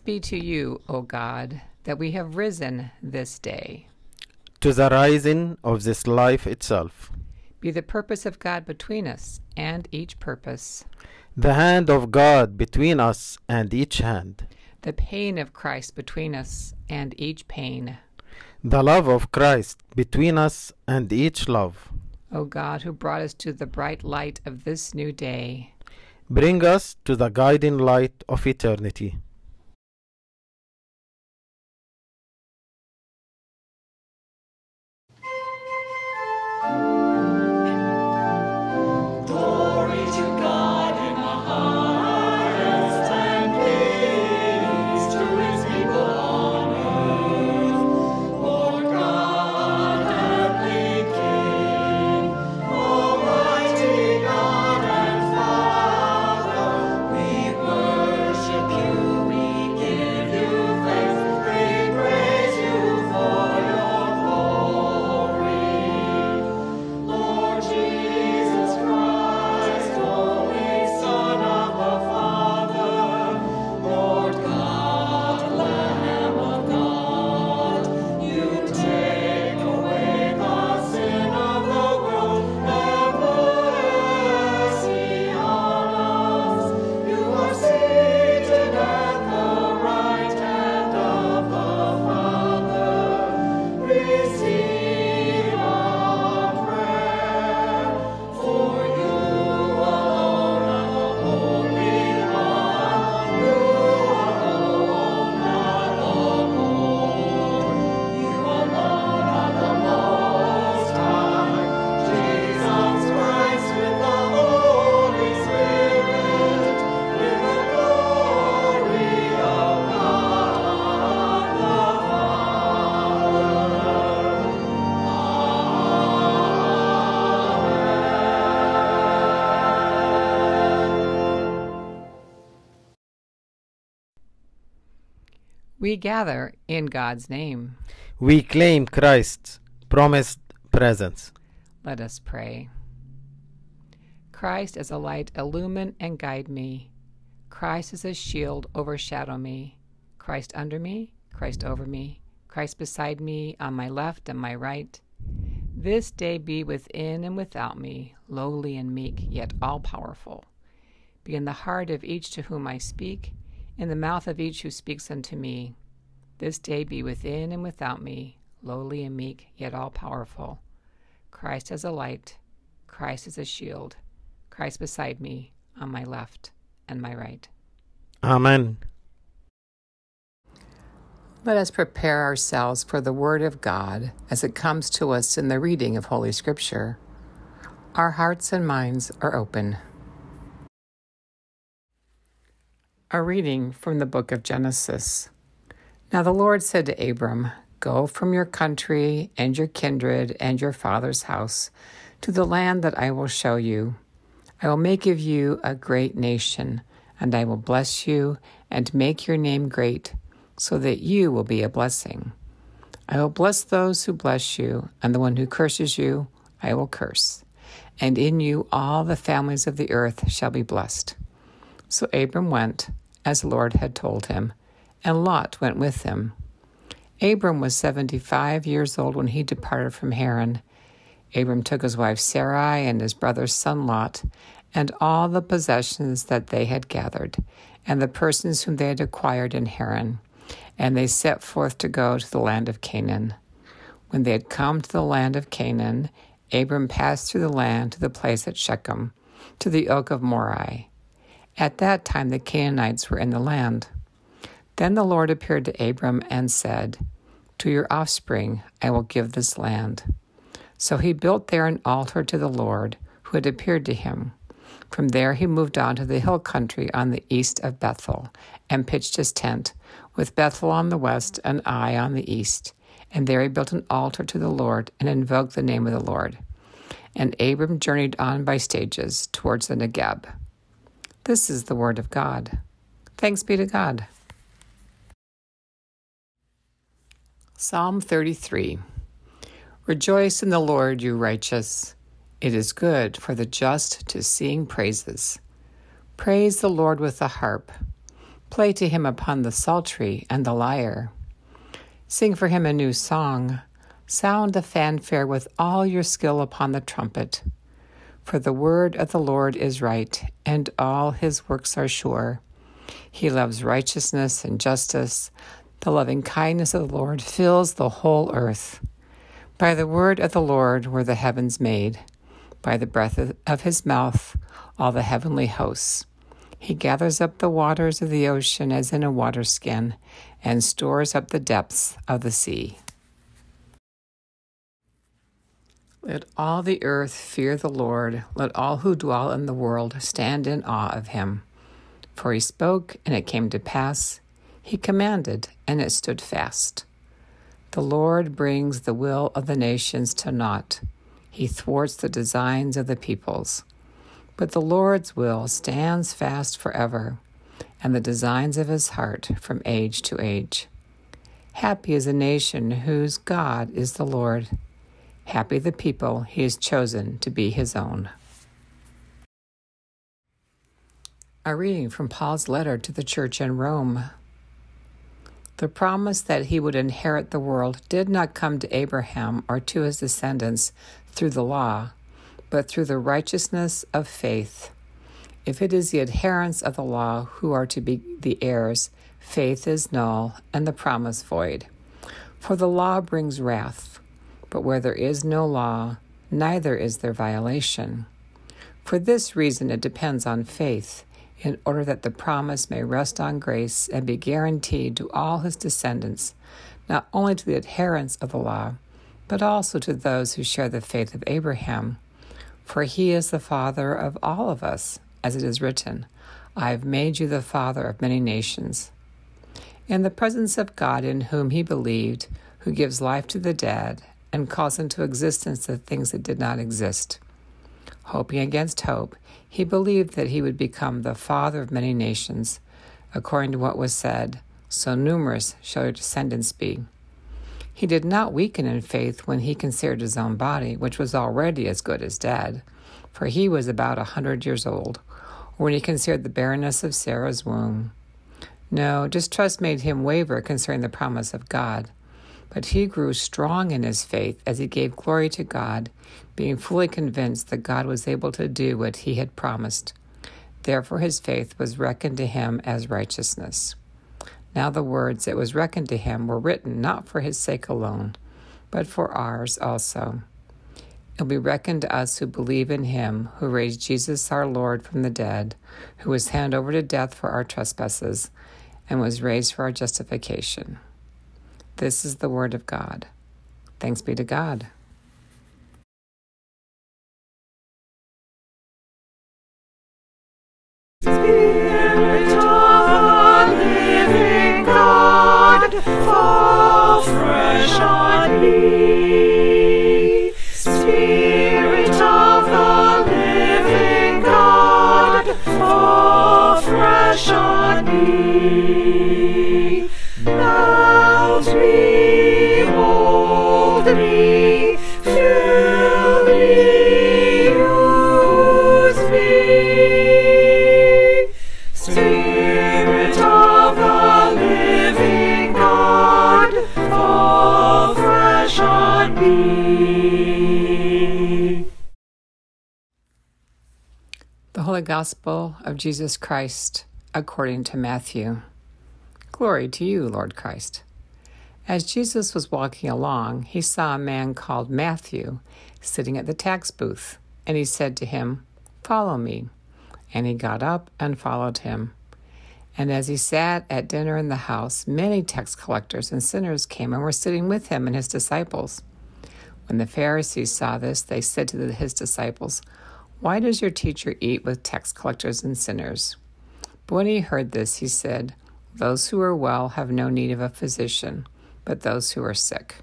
Thanks be to you, O God, that we have risen this day. To the rising of this life itself, Be the purpose of God between us and each purpose, the hand of God between us and each hand, the pain of Christ between us and each pain. the love of Christ between us and each love. O God, who brought us to the bright light of this new day, Bring us to the guiding light of eternity. We gather in God's name. We claim Christ's promised presence. Let us pray. Christ as a light illumine and guide me. Christ as a shield overshadow me. Christ under me, Christ over me, Christ beside me, on my left and my right. This day be within and without me, lowly and meek, yet all powerful. Be in the heart of each to whom I speak, in the mouth of each who speaks unto me. This day be within and without me, lowly and meek, yet all powerful. Christ as a light, Christ as a shield, Christ beside me, on my left and my right. Amen. Let us prepare ourselves for the Word of God as it comes to us in the reading of Holy Scripture. Our hearts and minds are open. A reading from the book of Genesis. Now the Lord said to Abram, Go from your country and your kindred and your father's house to the land that I will show you. I will make of you a great nation, and I will bless you and make your name great, so that you will be a blessing. I will bless those who bless you, and the one who curses you I will curse. And in you all the families of the earth shall be blessed. So Abram went, as the Lord had told him, and Lot went with him. Abram was seventy five years old when he departed from Haran. Abram took his wife Sarai and his brother's son Lot, and all the possessions that they had gathered, and the persons whom they had acquired in Haran, and they set forth to go to the land of Canaan. When they had come to the land of Canaan, Abram passed through the land to the place at Shechem, to the oak of Moreh. At that time the Canaanites were in the land. Then the Lord appeared to Abram and said, To your offspring I will give this land. So he built there an altar to the Lord, who had appeared to him. From there he moved on to the hill country on the east of Bethel, and pitched his tent, with Bethel on the west and Ai on the east. And there he built an altar to the Lord, and invoked the name of the Lord. And Abram journeyed on by stages towards the Negeb. This is the word of God. Thanks be to God. Psalm 33 Rejoice in the Lord, you righteous. It is good for the just to sing praises. Praise the Lord with the harp. Play to him upon the psaltery and the lyre. Sing for him a new song. Sound a fanfare with all your skill upon the trumpet. For the word of the Lord is right, and all his works are sure. He loves righteousness and justice. The loving kindness of the Lord fills the whole earth. By the word of the Lord were the heavens made, by the breath of his mouth, all the heavenly hosts. He gathers up the waters of the ocean as in a waterskin, and stores up the depths of the sea. Let all the earth fear the Lord. Let all who dwell in the world stand in awe of him. For he spoke, and it came to pass. He commanded, and it stood fast. The Lord brings the will of the nations to naught. He thwarts the designs of the peoples. But the Lord's will stands fast forever, and the designs of his heart from age to age. Happy is a nation whose God is the Lord. Happy the people he has chosen to be his own. A reading from Paul's letter to the church in Rome. The promise that he would inherit the world did not come to Abraham or to his descendants through the law but through the righteousness of faith. If it is the adherents of the law who are to be the heirs, faith is null and the promise void. For the law brings wrath, but where there is no law, neither is there violation. For this reason, it depends on faith, in order that the promise may rest on grace and be guaranteed to all his descendants, not only to the adherents of the law, but also to those who share the faith of Abraham for he is the Father of all of us, as it is written, I have made you the Father of many nations. In the presence of God in whom he believed, who gives life to the dead and calls into existence the things that did not exist. Hoping against hope, he believed that he would become the father of many nations, according to what was said, so numerous shall your descendants be. He did not weaken in faith when he considered his own body, which was already as good as dead, for he was about a hundred years old, or when he considered the barrenness of Sarah's womb. No, distrust made him waver concerning the promise of God. But he grew strong in his faith as he gave glory to God, being fully convinced that God was able to do what he had promised. Therefore, his faith was reckoned to him as righteousness. Now the words that was reckoned to him were written not for his sake alone, but for ours also. It will be reckoned to us who believe in him who raised Jesus our Lord from the dead, who was handed over to death for our trespasses, and was raised for our justification. This is the word of God. Thanks be to God. Spirit of the the Holy Gospel of Jesus Christ according to Matthew. Glory to you, Lord Christ. As Jesus was walking along, he saw a man called Matthew sitting at the tax booth, and he said to him, Follow me. And he got up and followed him. And as he sat at dinner in the house, many tax collectors and sinners came and were sitting with him and his disciples. When the Pharisees saw this, they said to his disciples, Why does your teacher eat with tax collectors and sinners? But when he heard this, he said, Those who are well have no need of a physician, but those who are sick.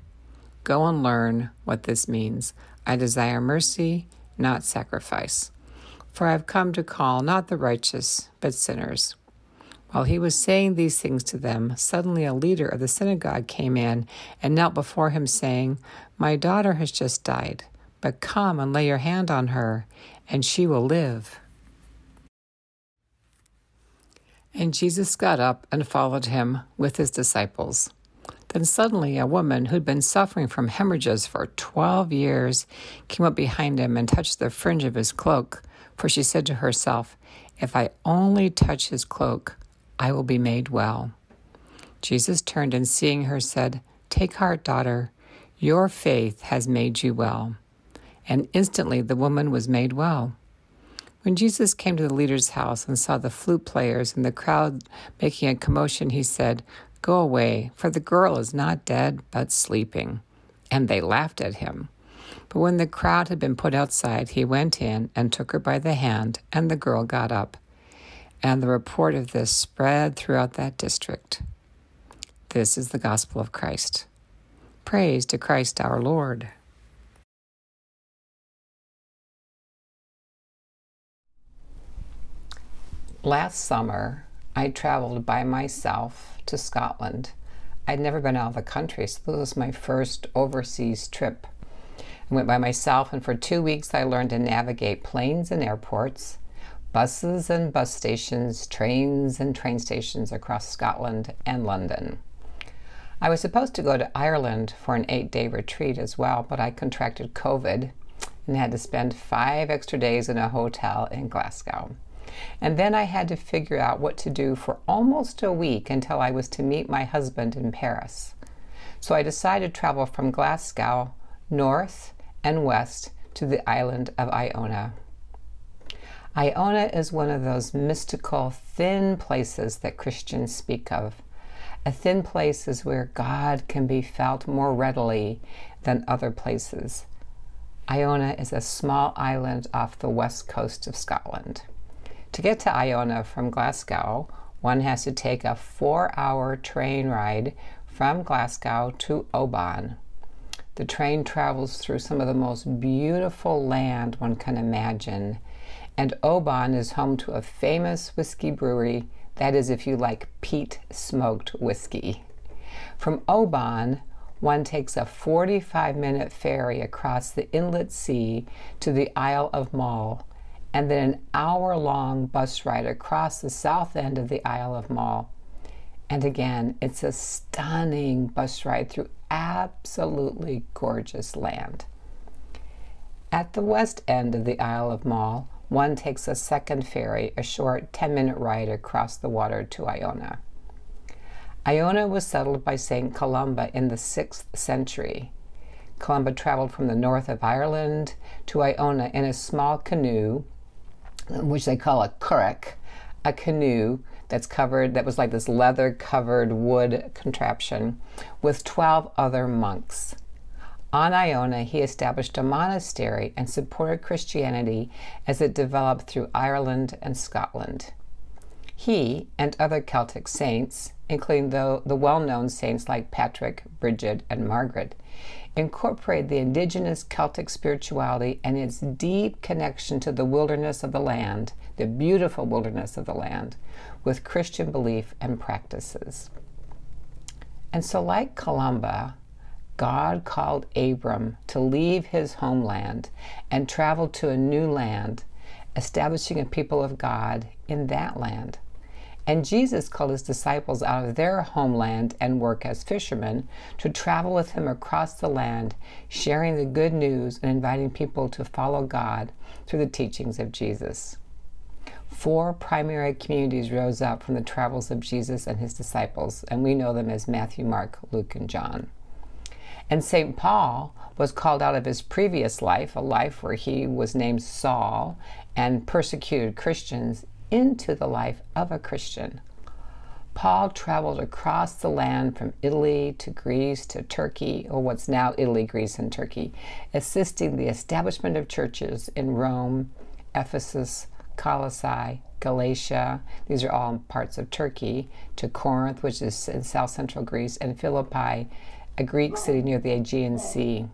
Go and learn what this means. I desire mercy, not sacrifice. For I have come to call not the righteous, but sinners. While he was saying these things to them, suddenly a leader of the synagogue came in and knelt before him, saying, My daughter has just died, but come and lay your hand on her, and she will live. And Jesus got up and followed him with his disciples. Then suddenly a woman who'd been suffering from hemorrhages for twelve years came up behind him and touched the fringe of his cloak, for she said to herself, If I only touch his cloak, I will be made well. Jesus turned and seeing her said, Take heart, daughter, your faith has made you well. And instantly the woman was made well. When Jesus came to the leader's house and saw the flute players and the crowd making a commotion, he said, Go away, for the girl is not dead, but sleeping. And they laughed at him. But when the crowd had been put outside, he went in and took her by the hand, and the girl got up. And the report of this spread throughout that district. This is the gospel of Christ. Praise to Christ our Lord. Last summer, I traveled by myself to Scotland. I'd never been out of the country, so this was my first overseas trip. I went by myself, and for two weeks I learned to navigate planes and airports, buses and bus stations, trains and train stations across Scotland and London. I was supposed to go to Ireland for an eight day retreat as well, but I contracted COVID and had to spend five extra days in a hotel in Glasgow. And then I had to figure out what to do for almost a week until I was to meet my husband in Paris. So I decided to travel from Glasgow north and west to the island of Iona. Iona is one of those mystical, thin places that Christians speak of. A thin place is where God can be felt more readily than other places. Iona is a small island off the west coast of Scotland. To get to Iona from Glasgow, one has to take a four hour train ride from Glasgow to Oban. The train travels through some of the most beautiful land one can imagine, and Oban is home to a famous whiskey brewery, that is, if you like peat smoked whiskey. From Oban, one takes a 45 minute ferry across the inlet sea to the Isle of Mull and then an hour long bus ride across the south end of the Isle of Mull. And again, it's a stunning bus ride through absolutely gorgeous land. At the west end of the Isle of Mull, one takes a second ferry, a short 10 minute ride across the water to Iona. Iona was settled by St. Columba in the 6th century. Columba traveled from the north of Ireland to Iona in a small canoe which they call a curragh, a canoe that's covered, that was like this leather covered wood contraption, with 12 other monks. On Iona, he established a monastery and supported Christianity as it developed through Ireland and Scotland. He and other Celtic saints, including the, the well known saints like Patrick, Bridget, and Margaret, incorporate the indigenous Celtic spirituality and its deep connection to the wilderness of the land, the beautiful wilderness of the land, with Christian belief and practices. And so, like Columba, God called Abram to leave his homeland and travel to a new land, establishing a people of God in that land. And Jesus called his disciples out of their homeland and work as fishermen to travel with him across the land, sharing the good news and inviting people to follow God through the teachings of Jesus. Four primary communities rose up from the travels of Jesus and his disciples, and we know them as Matthew, Mark, Luke, and John. And St. Paul was called out of his previous life, a life where he was named Saul and persecuted Christians, into the life of a Christian. Paul traveled across the land from Italy to Greece to Turkey, or what's now Italy, Greece, and Turkey, assisting the establishment of churches in Rome, Ephesus, Colossae, Galatia, these are all parts of Turkey, to Corinth, which is in south central Greece, and Philippi, a Greek city near the Aegean Sea.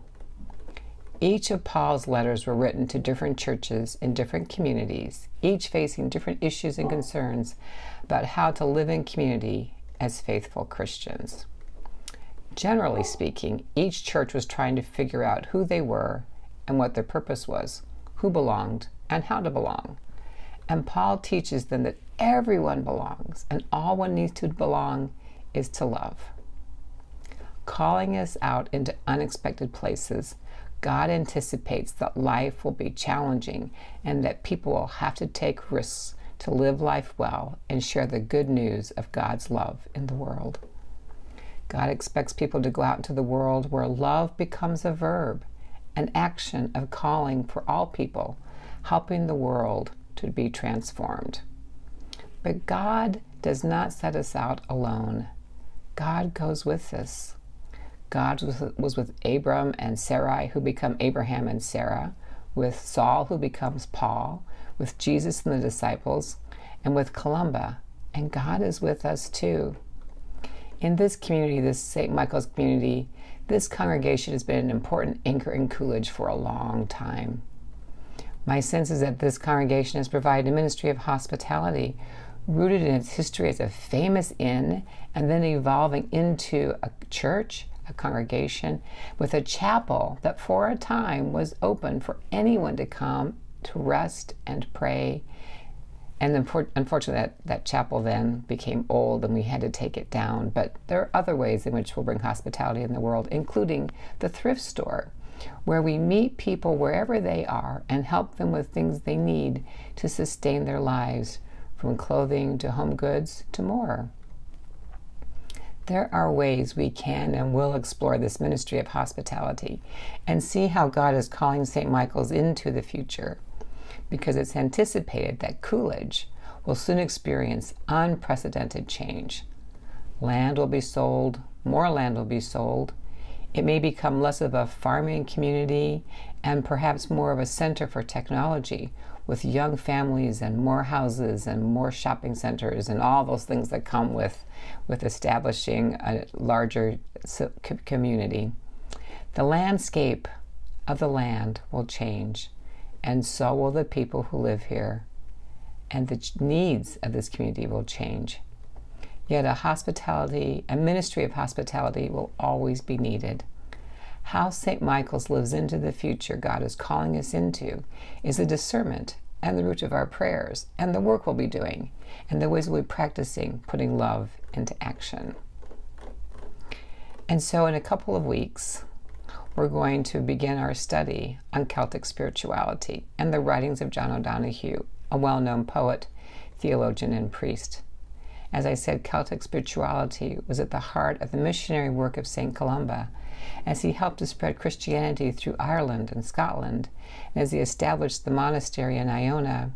Each of Paul's letters were written to different churches in different communities, each facing different issues and concerns about how to live in community as faithful Christians. Generally speaking, each church was trying to figure out who they were and what their purpose was, who belonged, and how to belong. And Paul teaches them that everyone belongs, and all one needs to belong is to love. Calling us out into unexpected places, God anticipates that life will be challenging and that people will have to take risks to live life well and share the good news of God's love in the world. God expects people to go out into the world where love becomes a verb, an action of calling for all people, helping the world to be transformed. But God does not set us out alone. God goes with us. God was with Abram and Sarai, who become Abraham and Sarah, with Saul, who becomes Paul, with Jesus and the disciples, and with Columba. And God is with us too. In this community, this St. Michael's community, this congregation has been an important anchor in Coolidge for a long time. My sense is that this congregation has provided a ministry of hospitality rooted in its history as a famous inn and then evolving into a church, a congregation, with a chapel that for a time was open for anyone to come to rest and pray. And unfortunately, that, that chapel then became old and we had to take it down. But there are other ways in which we'll bring hospitality in the world, including the thrift store where we meet people wherever they are and help them with things they need to sustain their lives, from clothing to home goods to more. There are ways we can and will explore this ministry of hospitality and see how God is calling St. Michael's into the future because it's anticipated that Coolidge will soon experience unprecedented change. Land will be sold, more land will be sold, it may become less of a farming community and perhaps more of a center for technology with young families and more houses and more shopping centers and all those things that come with, with establishing a larger community. The landscape of the land will change, and so will the people who live here, and the needs of this community will change. Yet a hospitality, a ministry of hospitality will always be needed. How St. Michael's lives into the future God is calling us into is the discernment and the root of our prayers and the work we'll be doing and the ways we'll be practicing putting love into action. And so, in a couple of weeks, we're going to begin our study on Celtic spirituality and the writings of John O'Donohue, a well known poet, theologian, and priest. As I said, Celtic spirituality was at the heart of the missionary work of St. Columba as he helped to spread Christianity through Ireland and Scotland, and as he established the monastery in Iona.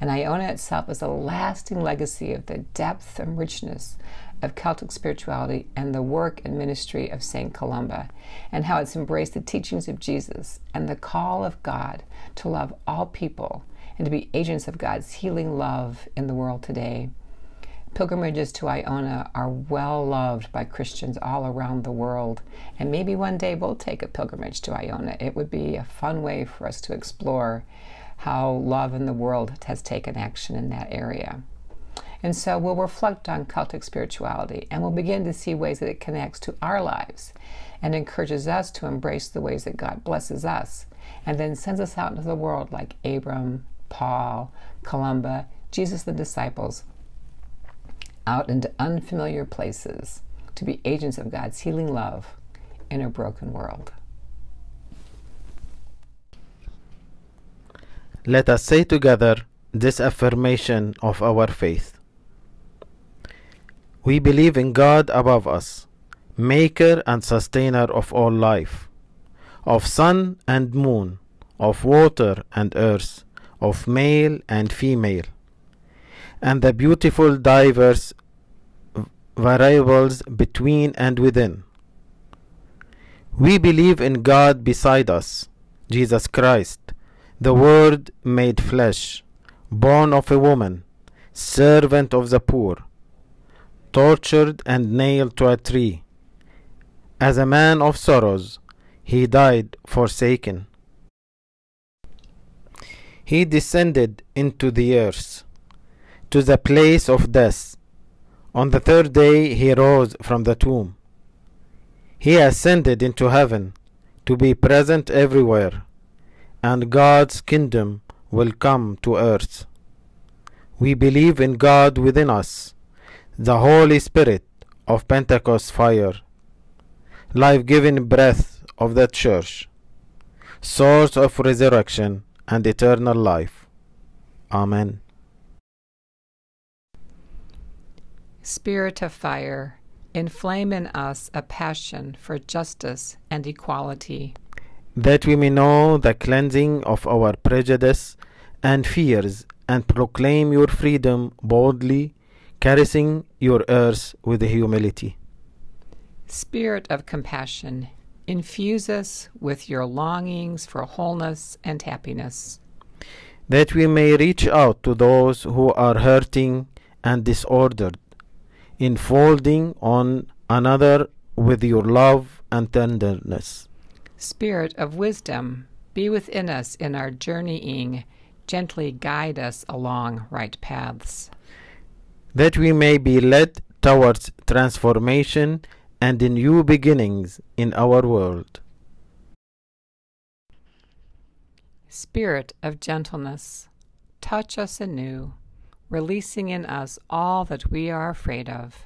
And Iona itself is a lasting legacy of the depth and richness of Celtic spirituality and the work and ministry of St. Columba, and how it's embraced the teachings of Jesus and the call of God to love all people and to be agents of God's healing love in the world today. Pilgrimages to Iona are well loved by Christians all around the world, and maybe one day we'll take a pilgrimage to Iona. It would be a fun way for us to explore how love in the world has taken action in that area. And so we'll reflect on Celtic spirituality and we'll begin to see ways that it connects to our lives and encourages us to embrace the ways that God blesses us and then sends us out into the world like Abram, Paul, Columba, Jesus the disciples, out into unfamiliar places to be agents of God's healing love in a broken world. Let us say together this affirmation of our faith. We believe in God above us, maker and sustainer of all life, of sun and moon, of water and earth, of male and female, and the beautiful diverse variables between and within. We believe in God beside us, Jesus Christ, the Word made flesh, born of a woman, servant of the poor, tortured and nailed to a tree. As a man of sorrows, he died forsaken. He descended into the earth, to the place of death on the third day he rose from the tomb. He ascended into heaven to be present everywhere, and God's kingdom will come to earth. We believe in God within us, the Holy Spirit of Pentecost fire, life giving breath of the Church, source of resurrection and eternal life. Amen. Spirit of fire, inflame in us a passion for justice and equality. That we may know the cleansing of our prejudice and fears and proclaim your freedom boldly, caressing your earth with humility. Spirit of compassion, infuse us with your longings for wholeness and happiness. That we may reach out to those who are hurting and disordered, enfolding on another with your love and tenderness. Spirit of wisdom, be within us in our journeying, gently guide us along right paths. That we may be led towards transformation and new beginnings in our world. Spirit of gentleness, touch us anew, releasing in us all that we are afraid of.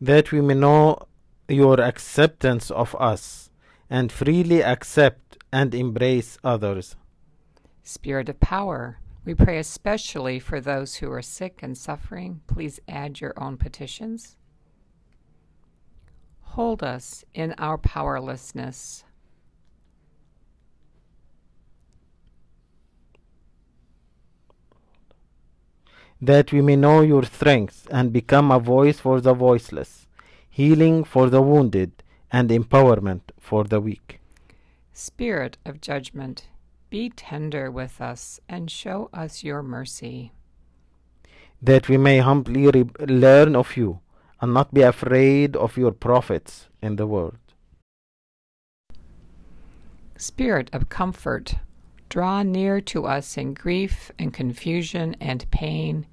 That we may know your acceptance of us and freely accept and embrace others. Spirit of power, we pray especially for those who are sick and suffering. Please add your own petitions. Hold us in our powerlessness. That we may know your strength and become a voice for the voiceless, healing for the wounded, and empowerment for the weak. Spirit of judgment, be tender with us and show us your mercy. That we may humbly re- learn of you and not be afraid of your prophets in the world. Spirit of comfort, draw near to us in grief and confusion and pain,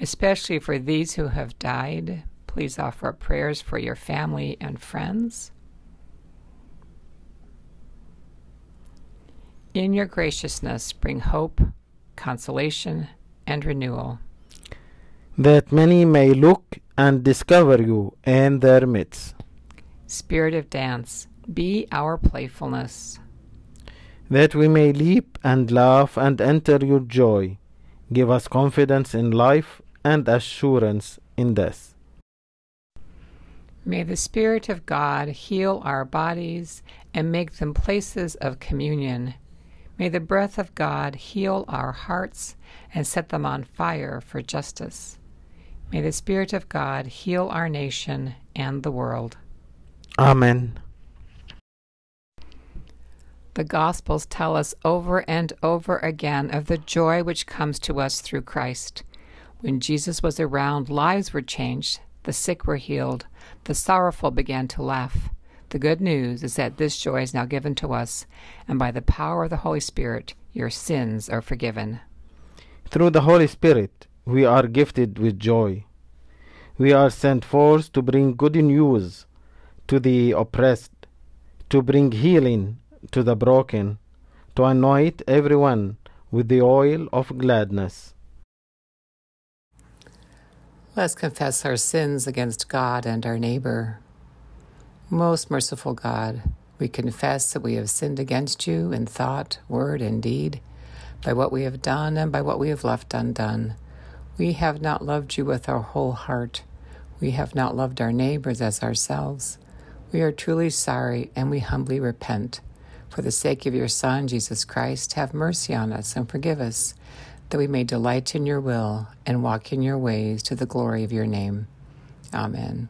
especially for these who have died. Please offer up prayers for your family and friends. In your graciousness, bring hope, consolation, and renewal. That many may look and discover you in their midst. Spirit of dance, be our playfulness. That we may leap and laugh and enter your joy. Give us confidence in life and assurance in death. May the Spirit of God heal our bodies and make them places of communion. May the breath of God heal our hearts and set them on fire for justice. May the Spirit of God heal our nation and the world. Amen. The Gospels tell us over and over again of the joy which comes to us through Christ. When Jesus was around, lives were changed, the sick were healed, the sorrowful began to laugh. The good news is that this joy is now given to us, and by the power of the Holy Spirit, your sins are forgiven. Through the Holy Spirit, we are gifted with joy. We are sent forth to bring good news to the oppressed, to bring healing to the broken, to anoint everyone with the oil of gladness. Let's confess our sins against God and our neighbor. Most merciful God, we confess that we have sinned against you in thought, word, and deed, by what we have done and by what we have left undone. We have not loved you with our whole heart. We have not loved our neighbors as ourselves. We are truly sorry and we humbly repent. For the sake of your Son, Jesus Christ, have mercy on us and forgive us, that we may delight in your will and walk in your ways to the glory of your name. Amen.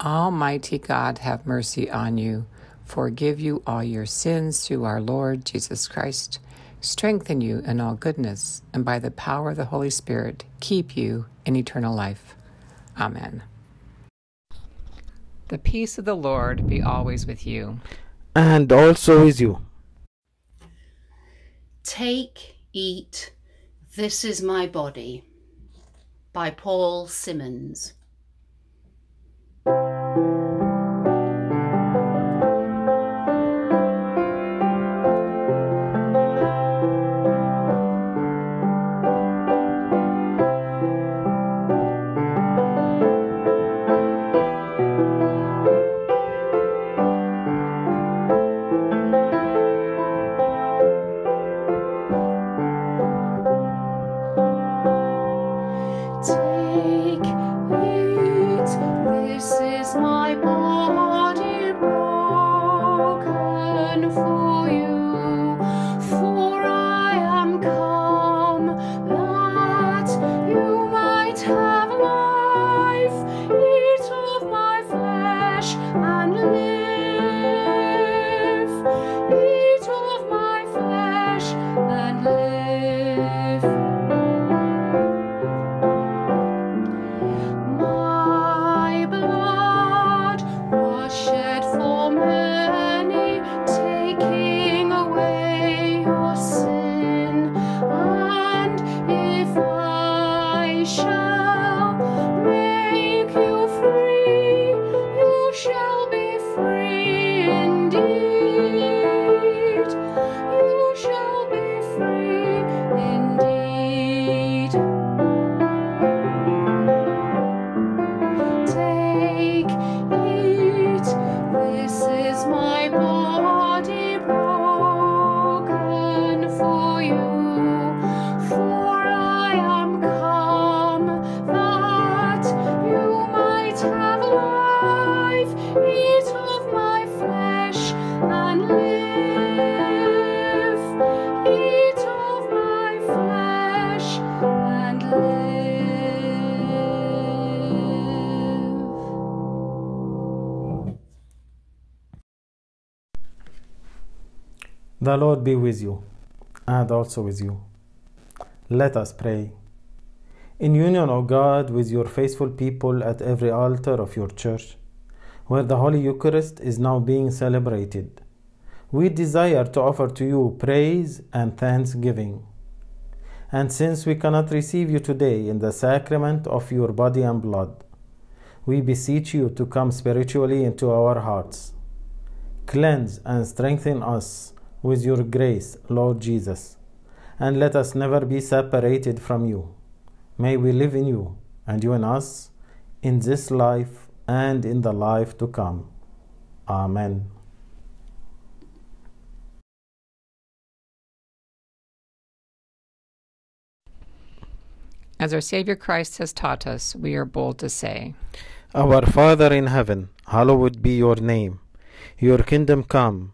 Almighty God, have mercy on you, forgive you all your sins through our Lord Jesus Christ, strengthen you in all goodness, and by the power of the Holy Spirit, keep you in eternal life. Amen. The peace of the Lord be always with you. And also with you. Take, eat, this is my body. By Paul Simmons. The Lord be with you and also with you. Let us pray. In union, O God, with your faithful people at every altar of your church, where the Holy Eucharist is now being celebrated, we desire to offer to you praise and thanksgiving. And since we cannot receive you today in the sacrament of your body and blood, we beseech you to come spiritually into our hearts. Cleanse and strengthen us with your grace, Lord Jesus, and let us never be separated from you. May we live in you and you in us in this life and in the life to come. Amen. As our Savior Christ has taught us, we are bold to say, Our Father in heaven, hallowed be your name. Your kingdom come,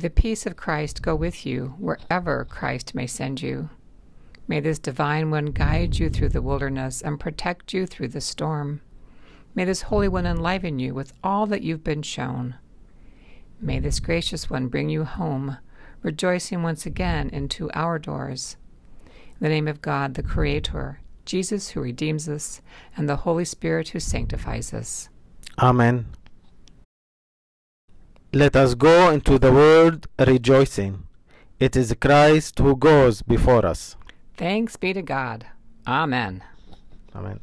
The peace of Christ go with you wherever Christ may send you. May this divine one guide you through the wilderness and protect you through the storm. May this Holy One enliven you with all that you've been shown. May this gracious one bring you home, rejoicing once again into our doors. In the name of God, the Creator, Jesus who redeems us, and the Holy Spirit who sanctifies us. Amen. Let us go into the world rejoicing. It is Christ who goes before us. Thanks be to God. Amen. Amen.